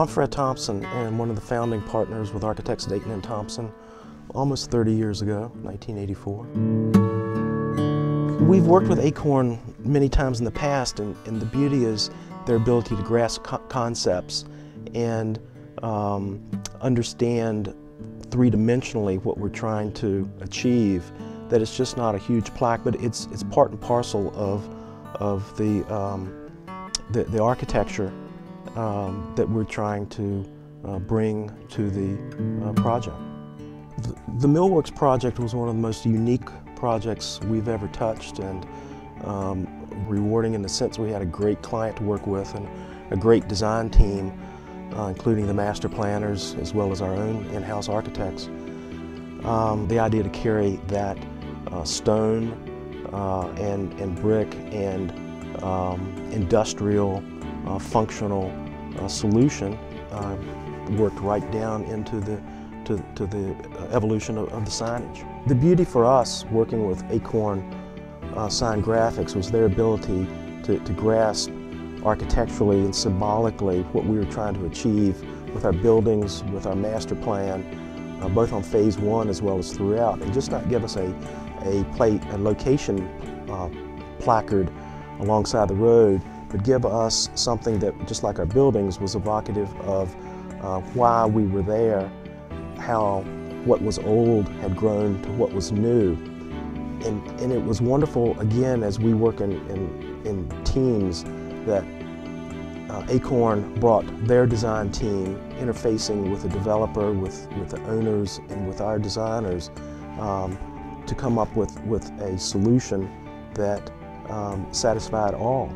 I'm Fred Thompson and one of the founding partners with Architects Dayton and Thompson almost 30 years ago, 1984. We've worked with Acorn many times in the past and, and the beauty is their ability to grasp co concepts and um, understand three-dimensionally what we're trying to achieve that it's just not a huge plaque but it's it's part and parcel of of the um, the, the architecture um, that we're trying to uh, bring to the uh, project. The, the, Millworks project was one of the most unique projects we've ever touched and um, rewarding in the sense we had a great client to work with and a great design team, uh, including the master planners as well as our own in-house architects. Um, the idea to carry that uh, stone uh, and, and brick and um, industrial uh, functional uh, solution uh, worked right down into the to, to the evolution of, of, the signage. The beauty for us working with Acorn uh, Sign Graphics was their ability to, to grasp architecturally and symbolically what we were trying to achieve with our buildings, with our master plan, uh, both on phase one as well as throughout, and just not give us a, a plate, a location uh, placard alongside the road, but give us something that, just like our buildings, was evocative of uh, why we were there, how what was old had grown to what was new. And, and it was wonderful, again, as we work in, in, in teams, that uh, Acorn brought their design team interfacing with the developer, with, with the owners, and with our designers um, to come up with, with a solution that um, satisfied all.